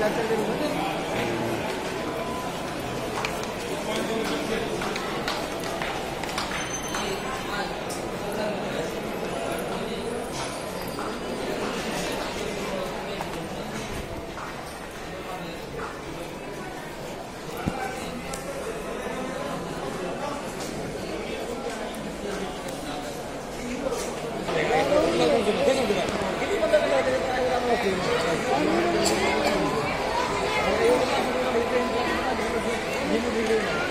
Gracias. Thank you.